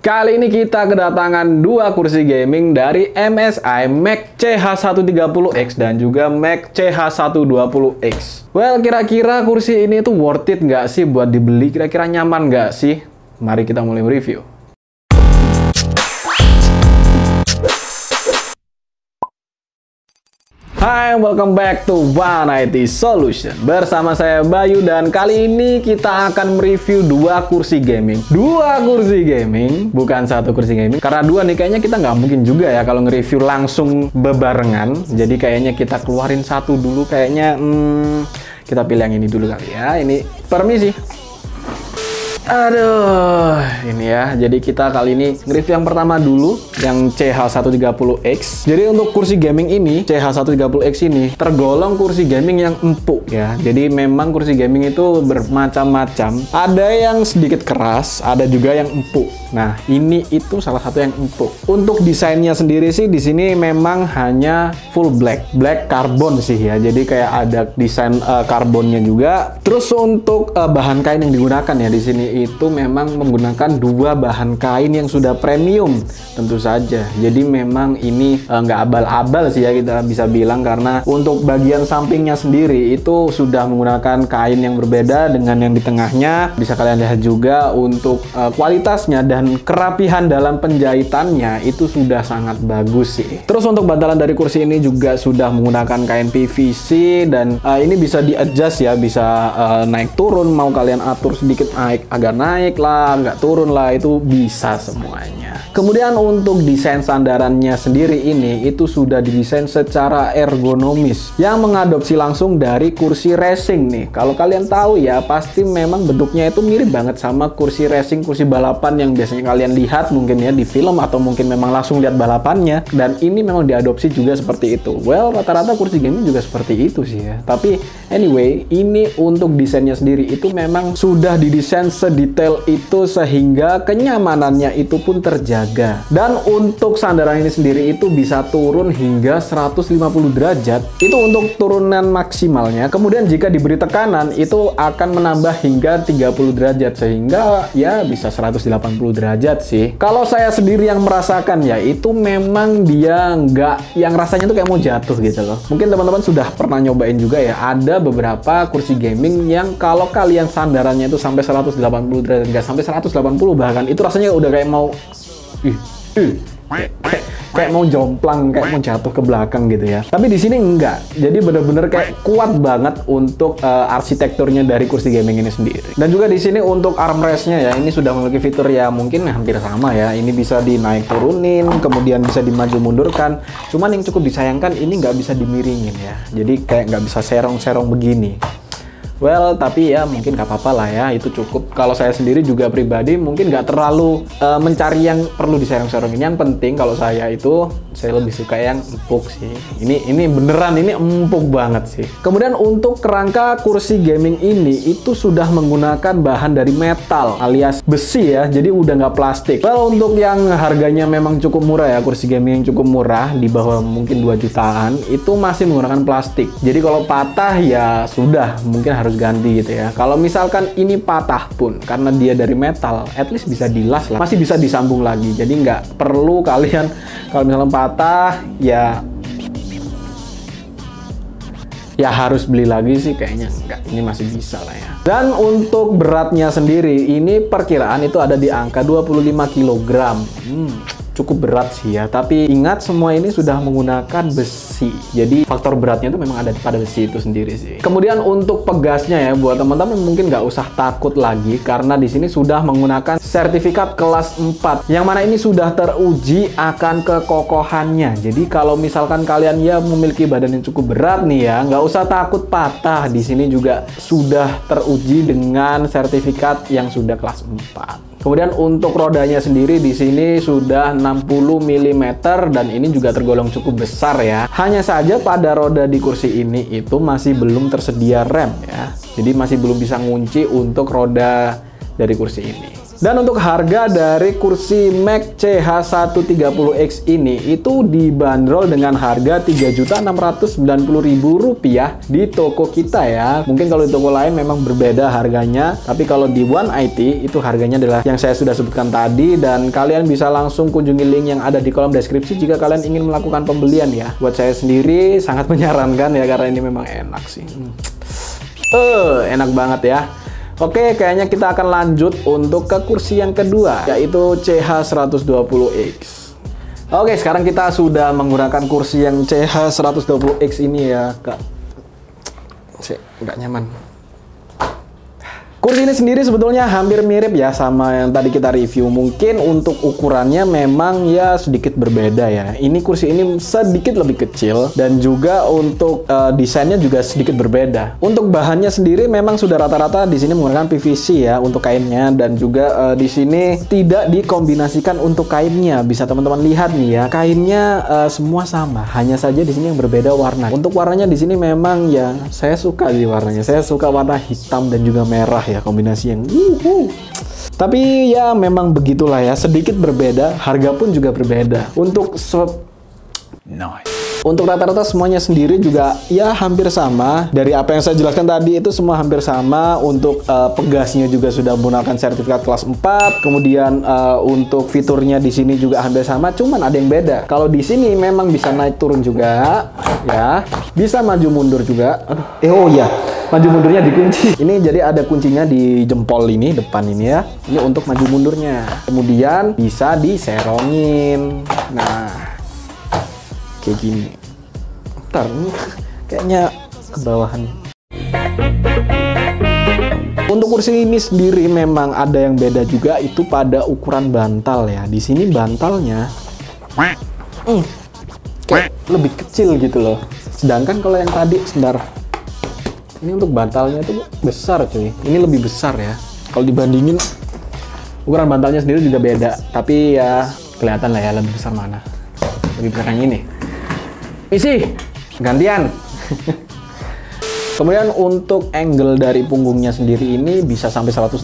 Kali ini kita kedatangan dua kursi gaming dari MSI Mac CH130X dan juga Mac CH120X. Well, kira-kira kursi ini tuh worth it nggak sih buat dibeli? Kira-kira nyaman nggak sih? Mari kita mulai review. Hai, welcome back to One IT Solution. Bersama saya Bayu dan kali ini kita akan mereview dua kursi gaming. Dua kursi gaming, bukan satu kursi gaming. Karena dua nih kayaknya kita nggak mungkin juga ya kalau nge-review langsung bebarengan. Jadi kayaknya kita keluarin satu dulu kayaknya hmm, kita pilih yang ini dulu kali ya. Ini permisi. Aduh, ini ya. Jadi kita kali ini nge-review yang pertama dulu, yang CH130X. Jadi untuk kursi gaming ini, CH130X ini tergolong kursi gaming yang empuk ya. Jadi memang kursi gaming itu bermacam-macam. Ada yang sedikit keras, ada juga yang empuk. Nah, ini itu salah satu yang empuk. Untuk desainnya sendiri sih di sini memang hanya full black, black carbon sih ya. Jadi kayak ada desain uh, karbonnya juga. Terus untuk uh, bahan kain yang digunakan ya di sini itu memang menggunakan dua bahan kain yang sudah premium tentu saja. Jadi memang ini eh, nggak abal-abal sih ya kita bisa bilang karena untuk bagian sampingnya sendiri itu sudah menggunakan kain yang berbeda dengan yang di tengahnya. Bisa kalian lihat juga untuk uh, kualitasnya dan kerapihan dalam penjahitannya itu sudah sangat bagus sih. Terus untuk bantalan dari kursi ini juga sudah menggunakan kain PVC dan uh, ini bisa di adjust ya, bisa uh, naik turun mau kalian atur sedikit naik agak naik lah, nggak turun lah, itu bisa semuanya. Kemudian untuk desain sandarannya sendiri ini itu sudah didesain secara ergonomis yang mengadopsi langsung dari kursi racing nih. Kalau kalian tahu ya pasti memang bentuknya itu mirip banget sama kursi racing, kursi balapan yang biasanya kalian lihat mungkin ya di film atau mungkin memang langsung lihat balapannya dan ini memang diadopsi juga seperti itu. Well, rata-rata kursi gaming juga seperti itu sih ya. Tapi anyway, ini untuk desainnya sendiri itu memang sudah didesain sedikit detail itu sehingga kenyamanannya itu pun terjaga. Dan untuk sandaran ini sendiri itu bisa turun hingga 150 derajat. Itu untuk turunan maksimalnya. Kemudian jika diberi tekanan itu akan menambah hingga 30 derajat sehingga ya bisa 180 derajat sih. Kalau saya sendiri yang merasakan ya itu memang dia nggak yang rasanya tuh kayak mau jatuh gitu loh. Mungkin teman-teman sudah pernah nyobain juga ya. Ada beberapa kursi gaming yang kalau kalian sandarannya itu sampai 180 derajat nggak sampai 180 bahkan itu rasanya udah kayak mau ih, kayak mau jomplang kayak mau jatuh ke belakang gitu ya. Tapi di sini enggak. Jadi bener-bener kayak kuat banget untuk uh, arsitekturnya dari kursi gaming ini sendiri. Dan juga di sini untuk armrestnya ya ini sudah memiliki fitur ya mungkin hampir sama ya. Ini bisa dinaik turunin kemudian bisa dimaju mundurkan. Cuman yang cukup disayangkan ini nggak bisa dimiringin ya. Jadi kayak nggak bisa serong-serong begini Well, tapi ya mungkin gak apa-apa lah ya, itu cukup. Kalau saya sendiri juga pribadi mungkin gak terlalu uh, mencari yang perlu diserong-serongin. Yang penting kalau saya itu, saya lebih suka yang empuk sih. Ini ini beneran, ini empuk banget sih. Kemudian untuk kerangka kursi gaming ini, itu sudah menggunakan bahan dari metal alias besi ya, jadi udah nggak plastik. Well, untuk yang harganya memang cukup murah ya, kursi gaming yang cukup murah, di bawah mungkin 2 jutaan, itu masih menggunakan plastik. Jadi kalau patah ya sudah, mungkin harus ganti gitu ya. Kalau misalkan ini patah pun karena dia dari metal, at least bisa dilas lah, masih bisa disambung lagi. Jadi nggak perlu kalian kalau misalnya ya. Ya harus beli lagi sih kayaknya. Enggak ini masih bisa lah ya. Dan untuk beratnya sendiri ini perkiraan itu ada di angka 25 kg hmm cukup berat sih ya. Tapi ingat semua ini sudah menggunakan besi. Jadi faktor beratnya itu memang ada pada besi itu sendiri sih. Kemudian untuk pegasnya ya buat teman-teman mungkin nggak usah takut lagi karena di sini sudah menggunakan sertifikat kelas 4 yang mana ini sudah teruji akan kekokohannya. Jadi kalau misalkan kalian ya memiliki badan yang cukup berat nih ya, nggak usah takut patah. Di sini juga sudah teruji dengan sertifikat yang sudah kelas 4. Kemudian untuk rodanya sendiri di sini sudah 60 mm dan ini juga tergolong cukup besar ya. Hanya saja pada roda di kursi ini itu masih belum tersedia rem ya. Jadi masih belum bisa ngunci untuk roda dari kursi ini. Dan untuk harga dari kursi Mac CH130X ini itu dibanderol dengan harga Rp3.690.000 di toko kita ya. Mungkin kalau di toko lain memang berbeda harganya, tapi kalau di One IT itu harganya adalah yang saya sudah sebutkan tadi dan kalian bisa langsung kunjungi link yang ada di kolom deskripsi jika kalian ingin melakukan pembelian ya. Buat saya sendiri sangat menyarankan ya karena ini memang enak sih. Hmm. Uh, enak banget ya. Oke, kayaknya kita akan lanjut untuk ke kursi yang kedua, yaitu CH120X. Oke, sekarang kita sudah menggunakan kursi yang CH120X ini ya, Kak. Cek, nggak nyaman. Kursi ini sendiri sebetulnya hampir mirip ya sama yang tadi kita review. Mungkin untuk ukurannya memang ya sedikit berbeda ya. Ini kursi ini sedikit lebih kecil dan juga untuk uh, desainnya juga sedikit berbeda. Untuk bahannya sendiri memang sudah rata-rata di sini menggunakan PVC ya untuk kainnya dan juga uh, di sini tidak dikombinasikan untuk kainnya. Bisa teman-teman lihat nih ya, kainnya uh, semua sama, hanya saja di sini yang berbeda warna. Untuk warnanya di sini memang ya saya suka di warnanya. Saya suka warna hitam dan juga merah ya kombinasi yang wuhu. Tapi ya memang begitulah ya, sedikit berbeda, harga pun juga berbeda. Untuk nice. Untuk rata-rata semuanya sendiri juga ya hampir sama. Dari apa yang saya jelaskan tadi itu semua hampir sama. Untuk uh, pegasnya juga sudah menggunakan sertifikat kelas 4. Kemudian uh, untuk fiturnya di sini juga hampir sama, cuman ada yang beda. Kalau di sini memang bisa naik turun juga, ya. Bisa maju mundur juga. Aduh, eh oh ya maju mundurnya dikunci. Ini jadi ada kuncinya di jempol ini depan ini ya. Ini untuk maju mundurnya. Kemudian bisa diserongin. Nah, kayak gini. Ntar ini kayaknya ke bawahan. Untuk kursi ini sendiri memang ada yang beda juga itu pada ukuran bantal ya. Di sini bantalnya hmm, kayak lebih kecil gitu loh. Sedangkan kalau yang tadi sebentar ini untuk bantalnya itu besar cuy. Ini lebih besar ya. Kalau dibandingin ukuran bantalnya sendiri juga beda. Tapi ya kelihatan lah ya lebih besar mana. Lebih besar yang ini. Isi gantian. Kemudian untuk angle dari punggungnya sendiri ini bisa sampai 180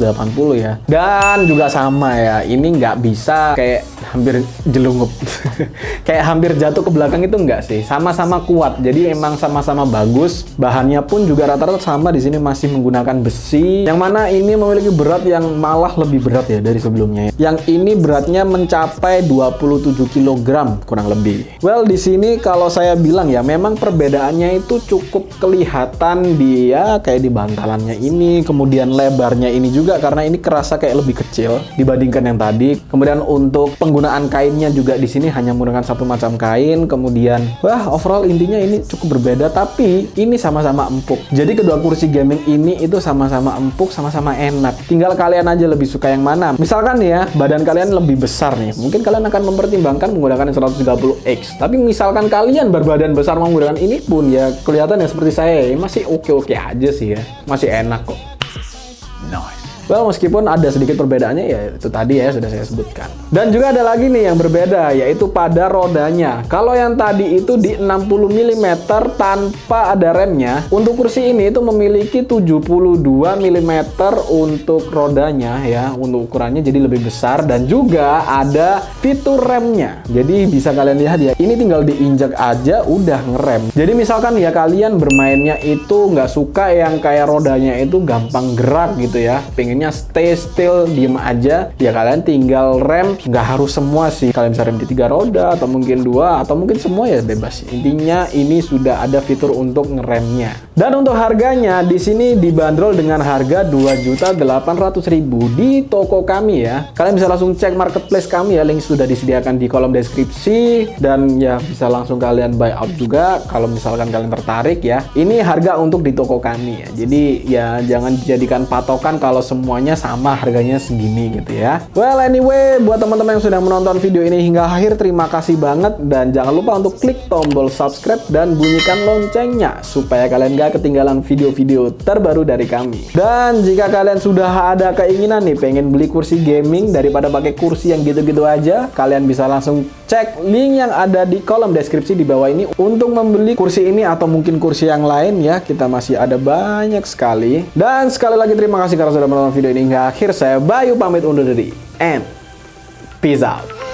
ya. Dan juga sama ya, ini nggak bisa kayak hampir jelungup. kayak hampir jatuh ke belakang itu enggak sih. Sama-sama kuat. Jadi emang sama-sama bagus. Bahannya pun juga rata-rata sama di sini masih menggunakan besi. Yang mana ini memiliki berat yang malah lebih berat ya dari sebelumnya. Yang ini beratnya mencapai 27 kg kurang lebih. Well, di sini kalau saya bilang ya memang perbedaannya itu cukup kelihatan dia kayak di bantalannya ini, kemudian lebarnya ini juga karena ini kerasa kayak lebih kecil dibandingkan yang tadi. Kemudian untuk penggunaan kainnya juga di sini hanya menggunakan satu macam kain. Kemudian wah overall intinya ini cukup berbeda tapi ini sama-sama empuk. Jadi kedua kursi gaming ini itu sama-sama empuk, sama-sama enak. Tinggal kalian aja lebih suka yang mana. Misalkan ya, badan kalian lebih besar nih. Mungkin kalian akan mempertimbangkan menggunakan yang 130X. Tapi misalkan kalian berbadan besar menggunakan ini pun ya kelihatan ya seperti saya ya, masih oke-oke aja sih ya. Masih enak kok. Nice. Well, meskipun ada sedikit perbedaannya ya itu tadi ya sudah saya sebutkan. Dan juga ada lagi nih yang berbeda yaitu pada rodanya. Kalau yang tadi itu di 60 mm tanpa ada remnya, untuk kursi ini itu memiliki 72 mm untuk rodanya ya, untuk ukurannya jadi lebih besar dan juga ada fitur remnya. Jadi bisa kalian lihat ya, ini tinggal diinjak aja udah ngerem. Jadi misalkan ya kalian bermainnya itu nggak suka yang kayak rodanya itu gampang gerak gitu ya, pengen pengennya stay still, diem aja, ya kalian tinggal rem, nggak harus semua sih. Kalian bisa rem di tiga roda, atau mungkin dua, atau mungkin semua ya bebas. Intinya ini sudah ada fitur untuk ngeremnya. Dan untuk harganya, di sini dibanderol dengan harga 2.800.000 di toko kami ya. Kalian bisa langsung cek marketplace kami ya, link sudah disediakan di kolom deskripsi. Dan ya bisa langsung kalian buy out juga kalau misalkan kalian tertarik ya. Ini harga untuk di toko kami ya. Jadi ya jangan dijadikan patokan kalau semua semuanya sama harganya segini gitu ya. Well anyway, buat teman-teman yang sudah menonton video ini hingga akhir, terima kasih banget dan jangan lupa untuk klik tombol subscribe dan bunyikan loncengnya supaya kalian gak ketinggalan video-video terbaru dari kami. Dan jika kalian sudah ada keinginan nih pengen beli kursi gaming daripada pakai kursi yang gitu-gitu aja, kalian bisa langsung cek link yang ada di kolom deskripsi di bawah ini untuk membeli kursi ini atau mungkin kursi yang lain ya. Kita masih ada banyak sekali. Dan sekali lagi terima kasih karena sudah menonton video ini hingga akhir. Saya Bayu pamit undur diri. And peace out.